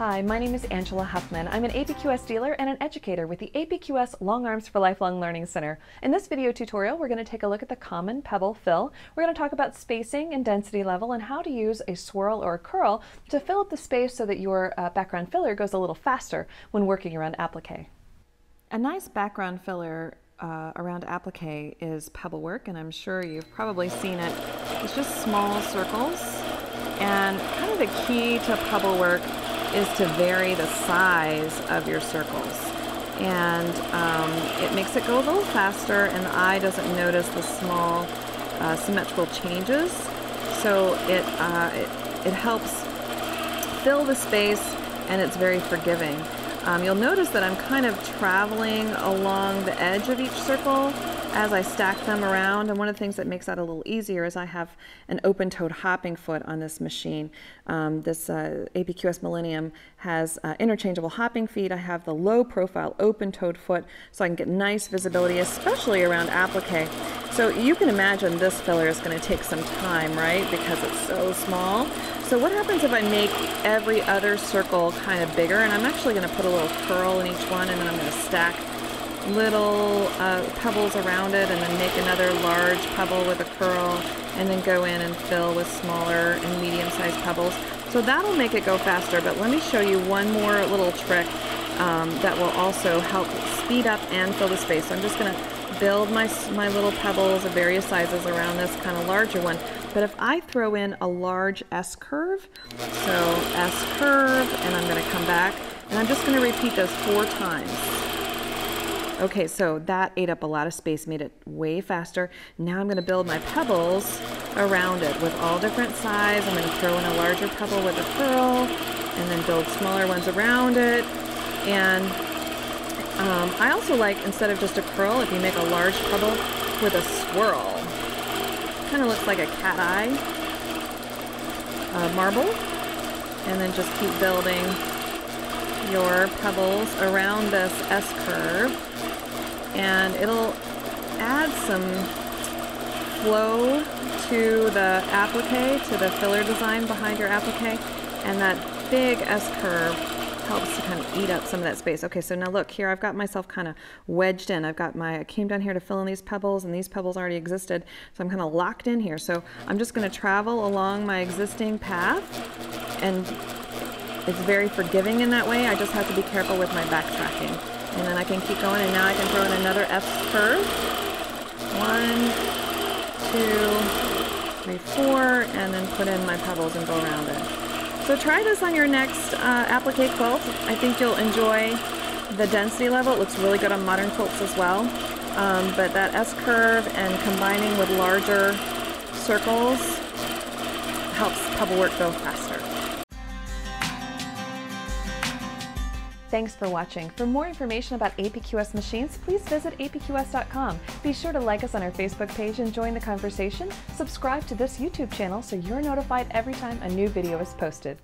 Hi, my name is Angela Huffman. I'm an APQS dealer and an educator with the APQS Long Arms for Lifelong Learning Center. In this video tutorial, we're going to take a look at the common pebble fill. We're going to talk about spacing and density level and how to use a swirl or a curl to fill up the space so that your uh, background filler goes a little faster when working around applique. A nice background filler uh, around applique is pebble work, and I'm sure you've probably seen it. It's just small circles, and kind of the key to pebble work is to vary the size of your circles. And um, it makes it go a little faster and the eye doesn't notice the small uh, symmetrical changes. So it, uh, it, it helps fill the space and it's very forgiving. Um, you'll notice that I'm kind of traveling along the edge of each circle as I stack them around. And one of the things that makes that a little easier is I have an open-toed hopping foot on this machine. Um, this uh, APQS Millennium has uh, interchangeable hopping feet. I have the low profile open-toed foot so I can get nice visibility, especially around applique. So you can imagine this filler is going to take some time, right? Because it's so small. So what happens if I make every other circle kind of bigger? And I'm actually going to put a little curl in each one and then I'm going to stack little uh, pebbles around it and then make another large pebble with a curl and then go in and fill with smaller and medium-sized pebbles. So that'll make it go faster, but let me show you one more little trick um, that will also help speed up and fill the space. So I'm just going to build my, my little pebbles of various sizes around this kind of larger one. But if I throw in a large S curve, so S curve, and I'm going to come back, and I'm just going to repeat those four times. Okay, so that ate up a lot of space, made it way faster. Now I'm gonna build my pebbles around it with all different size. I'm gonna throw in a larger pebble with a curl and then build smaller ones around it. And um, I also like, instead of just a curl, if you make a large pebble with a swirl. Kind of looks like a cat eye uh, marble. And then just keep building your pebbles around this S curve and it'll add some flow to the applique, to the filler design behind your applique, and that big S-curve helps to kind of eat up some of that space. Okay, so now look here, I've got myself kind of wedged in. I've got my, I came down here to fill in these pebbles and these pebbles already existed, so I'm kind of locked in here. So I'm just gonna travel along my existing path and it's very forgiving in that way. I just have to be careful with my backtracking. And then I can keep going and now I can throw in another S curve. One, two, three, four, and then put in my pebbles and go around it. So try this on your next uh, applique quilt. I think you'll enjoy the density level. It looks really good on modern quilts as well. Um, but that S curve and combining with larger circles helps pebble work go faster. Thanks for watching. For more information about APQS machines, please visit apqs.com. Be sure to like us on our Facebook page and join the conversation. Subscribe to this YouTube channel so you're notified every time a new video is posted.